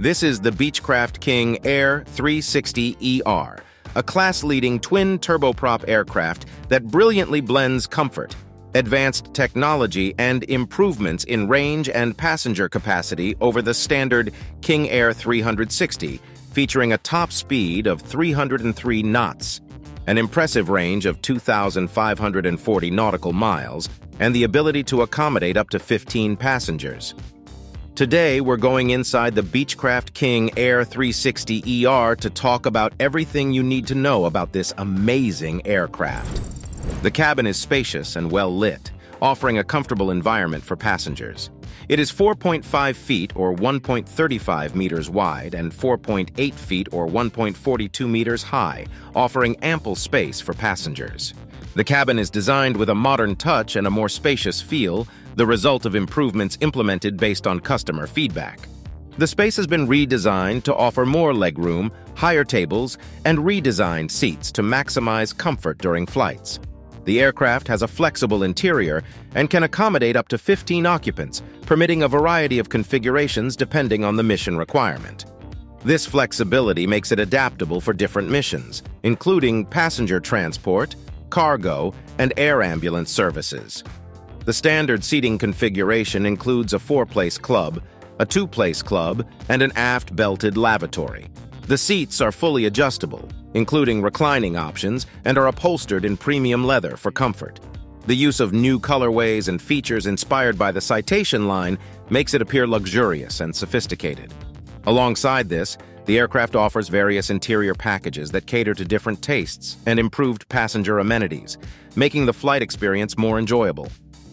This is the Beechcraft King Air 360ER, a class-leading twin turboprop aircraft that brilliantly blends comfort, advanced technology, and improvements in range and passenger capacity over the standard King Air 360, featuring a top speed of 303 knots, an impressive range of 2,540 nautical miles, and the ability to accommodate up to 15 passengers. Today, we're going inside the Beechcraft King Air 360ER to talk about everything you need to know about this amazing aircraft. The cabin is spacious and well lit, offering a comfortable environment for passengers. It is 4.5 feet or 1.35 meters wide and 4.8 feet or 1.42 meters high, offering ample space for passengers. The cabin is designed with a modern touch and a more spacious feel, the result of improvements implemented based on customer feedback. The space has been redesigned to offer more legroom, higher tables, and redesigned seats to maximize comfort during flights. The aircraft has a flexible interior and can accommodate up to 15 occupants, permitting a variety of configurations depending on the mission requirement. This flexibility makes it adaptable for different missions, including passenger transport, cargo, and air ambulance services. The standard seating configuration includes a four-place club, a two-place club, and an aft belted lavatory. The seats are fully adjustable, including reclining options, and are upholstered in premium leather for comfort. The use of new colorways and features inspired by the Citation line makes it appear luxurious and sophisticated. Alongside this, the aircraft offers various interior packages that cater to different tastes and improved passenger amenities, making the flight experience more enjoyable.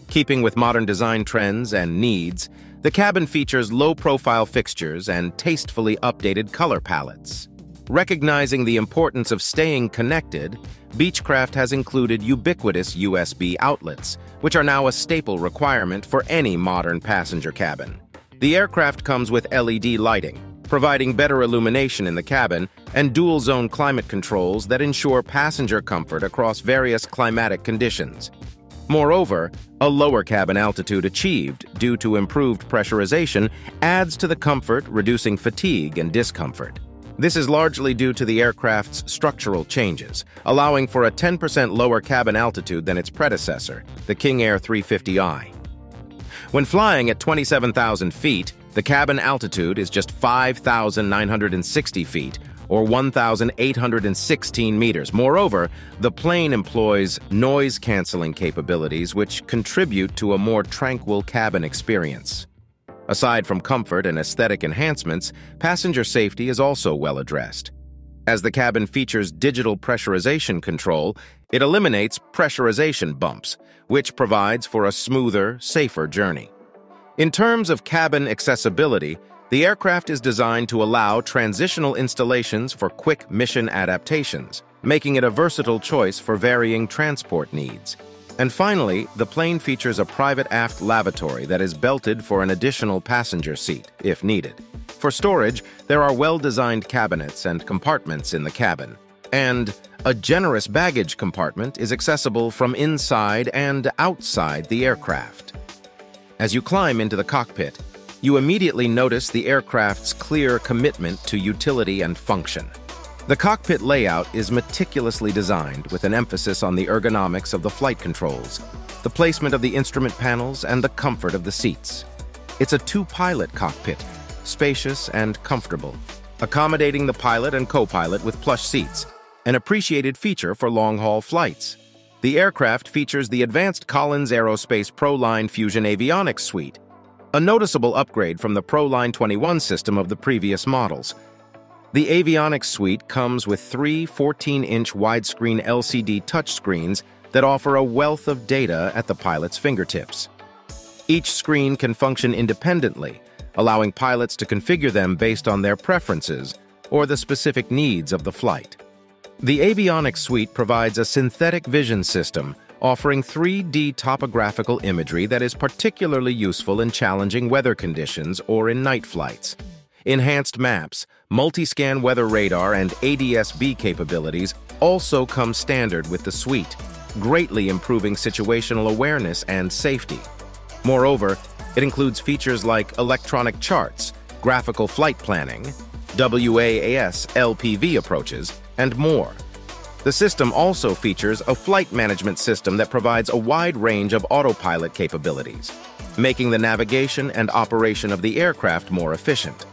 Keeping with modern design trends and needs, the cabin features low-profile fixtures and tastefully updated color palettes. Recognizing the importance of staying connected, Beechcraft has included ubiquitous USB outlets, which are now a staple requirement for any modern passenger cabin. The aircraft comes with LED lighting, providing better illumination in the cabin and dual-zone climate controls that ensure passenger comfort across various climatic conditions. Moreover, a lower cabin altitude achieved due to improved pressurization adds to the comfort, reducing fatigue and discomfort. This is largely due to the aircraft's structural changes, allowing for a 10% lower cabin altitude than its predecessor, the King Air 350i. When flying at 27,000 feet, the cabin altitude is just 5,960 feet, or 1,816 meters. Moreover, the plane employs noise-canceling capabilities which contribute to a more tranquil cabin experience. Aside from comfort and aesthetic enhancements, passenger safety is also well addressed. As the cabin features digital pressurization control, it eliminates pressurization bumps, which provides for a smoother, safer journey. In terms of cabin accessibility, the aircraft is designed to allow transitional installations for quick mission adaptations, making it a versatile choice for varying transport needs. And finally, the plane features a private aft lavatory that is belted for an additional passenger seat, if needed. For storage, there are well-designed cabinets and compartments in the cabin. And a generous baggage compartment is accessible from inside and outside the aircraft. As you climb into the cockpit, you immediately notice the aircraft's clear commitment to utility and function. The cockpit layout is meticulously designed with an emphasis on the ergonomics of the flight controls, the placement of the instrument panels, and the comfort of the seats. It's a two-pilot cockpit, spacious and comfortable, accommodating the pilot and co-pilot with plush seats, an appreciated feature for long-haul flights. The aircraft features the advanced Collins Aerospace ProLine Fusion Avionics Suite, a noticeable upgrade from the ProLine 21 system of the previous models, the avionics suite comes with three 14-inch widescreen LCD touchscreens that offer a wealth of data at the pilot's fingertips. Each screen can function independently, allowing pilots to configure them based on their preferences or the specific needs of the flight. The avionics suite provides a synthetic vision system offering 3D topographical imagery that is particularly useful in challenging weather conditions or in night flights. Enhanced maps, multi-scan weather radar, and ADS-B capabilities also come standard with the suite, greatly improving situational awareness and safety. Moreover, it includes features like electronic charts, graphical flight planning, WAAS LPV approaches, and more. The system also features a flight management system that provides a wide range of autopilot capabilities, making the navigation and operation of the aircraft more efficient.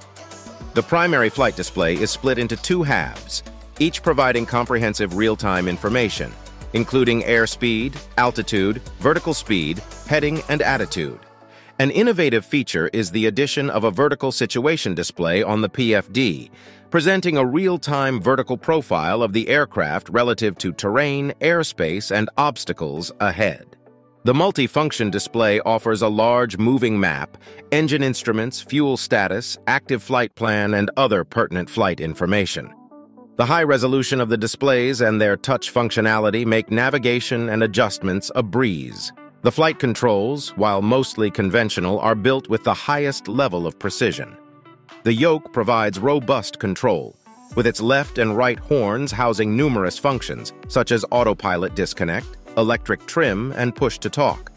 The primary flight display is split into two halves, each providing comprehensive real-time information, including airspeed, altitude, vertical speed, heading, and attitude. An innovative feature is the addition of a vertical situation display on the PFD, presenting a real-time vertical profile of the aircraft relative to terrain, airspace, and obstacles ahead. The multifunction display offers a large moving map, engine instruments, fuel status, active flight plan, and other pertinent flight information. The high resolution of the displays and their touch functionality make navigation and adjustments a breeze. The flight controls, while mostly conventional, are built with the highest level of precision. The yoke provides robust control, with its left and right horns housing numerous functions, such as autopilot disconnect, electric trim, and push-to-talk.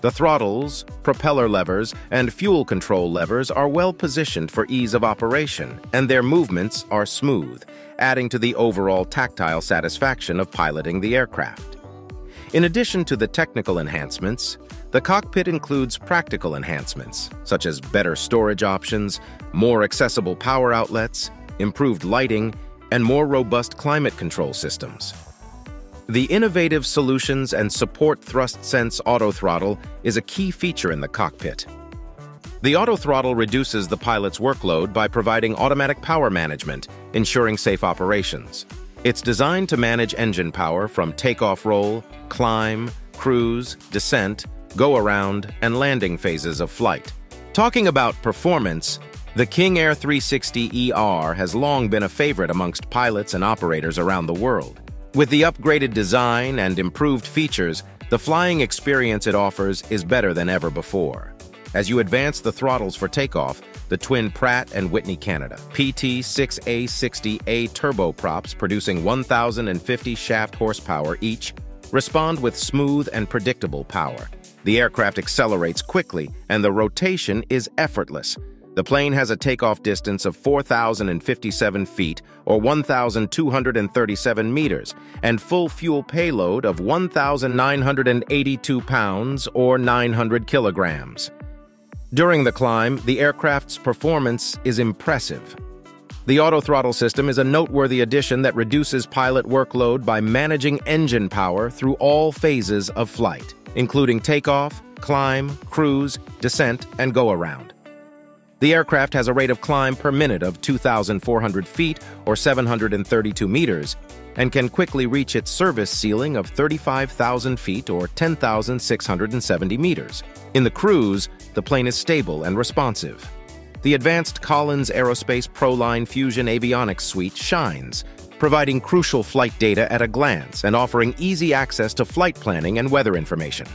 The throttles, propeller levers, and fuel control levers are well positioned for ease of operation, and their movements are smooth, adding to the overall tactile satisfaction of piloting the aircraft. In addition to the technical enhancements, the cockpit includes practical enhancements, such as better storage options, more accessible power outlets, improved lighting, and more robust climate control systems. The innovative solutions and support ThrustSense autothrottle is a key feature in the cockpit. The autothrottle reduces the pilot's workload by providing automatic power management, ensuring safe operations. It's designed to manage engine power from takeoff roll, climb, cruise, descent, go-around, and landing phases of flight. Talking about performance, the King Air 360 ER has long been a favorite amongst pilots and operators around the world. With the upgraded design and improved features, the flying experience it offers is better than ever before. As you advance the throttles for takeoff, the twin Pratt & Whitney Canada PT6A-60A turboprops producing 1,050 shaft horsepower each respond with smooth and predictable power. The aircraft accelerates quickly and the rotation is effortless. The plane has a takeoff distance of 4,057 feet or 1,237 meters and full fuel payload of 1,982 pounds or 900 kilograms. During the climb, the aircraft's performance is impressive. The autothrottle system is a noteworthy addition that reduces pilot workload by managing engine power through all phases of flight, including takeoff, climb, cruise, descent, and go-around. The aircraft has a rate of climb per minute of 2,400 feet or 732 meters and can quickly reach its service ceiling of 35,000 feet or 10,670 meters. In the cruise, the plane is stable and responsive. The advanced Collins Aerospace ProLine Fusion Avionics Suite shines, providing crucial flight data at a glance and offering easy access to flight planning and weather information.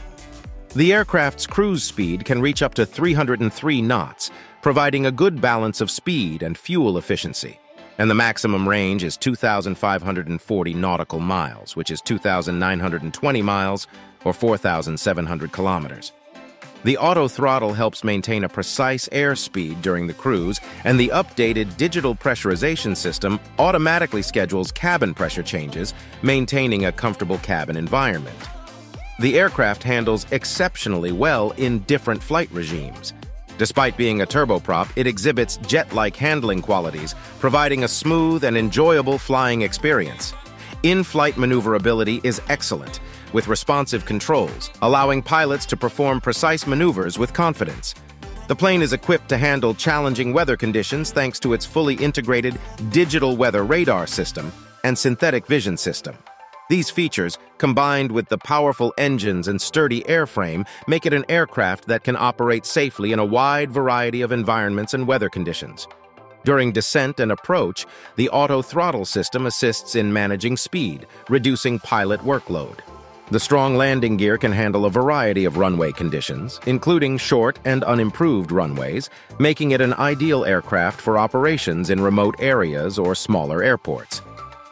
The aircraft's cruise speed can reach up to 303 knots, providing a good balance of speed and fuel efficiency and the maximum range is 2,540 nautical miles, which is 2,920 miles or 4,700 kilometers. The auto throttle helps maintain a precise airspeed during the cruise, and the updated digital pressurization system automatically schedules cabin pressure changes, maintaining a comfortable cabin environment. The aircraft handles exceptionally well in different flight regimes, Despite being a turboprop, it exhibits jet-like handling qualities, providing a smooth and enjoyable flying experience. In-flight maneuverability is excellent, with responsive controls, allowing pilots to perform precise maneuvers with confidence. The plane is equipped to handle challenging weather conditions thanks to its fully integrated digital weather radar system and synthetic vision system. These features, combined with the powerful engines and sturdy airframe, make it an aircraft that can operate safely in a wide variety of environments and weather conditions. During descent and approach, the auto throttle system assists in managing speed, reducing pilot workload. The strong landing gear can handle a variety of runway conditions, including short and unimproved runways, making it an ideal aircraft for operations in remote areas or smaller airports.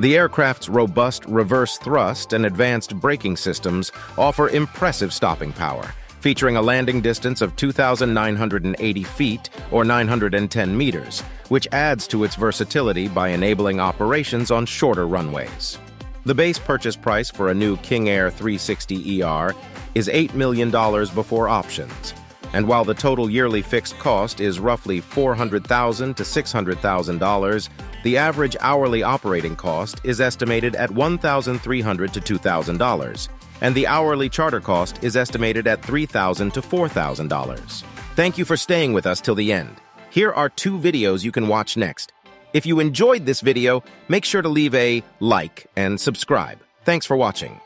The aircraft's robust reverse thrust and advanced braking systems offer impressive stopping power, featuring a landing distance of 2,980 feet or 910 meters, which adds to its versatility by enabling operations on shorter runways. The base purchase price for a new King Air 360ER is $8 million before options, and while the total yearly fixed cost is roughly $400,000 to $600,000, the average hourly operating cost is estimated at $1,300 to $2,000, and the hourly charter cost is estimated at $3,000 to $4,000. Thank you for staying with us till the end. Here are two videos you can watch next. If you enjoyed this video, make sure to leave a like and subscribe. Thanks for watching.